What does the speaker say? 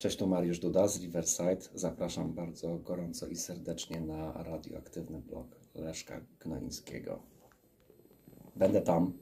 Cześć, tu Mariusz Duda z Riverside. Zapraszam bardzo gorąco i serdecznie na radioaktywny blog Leszka Gnoińskiego. Będę tam.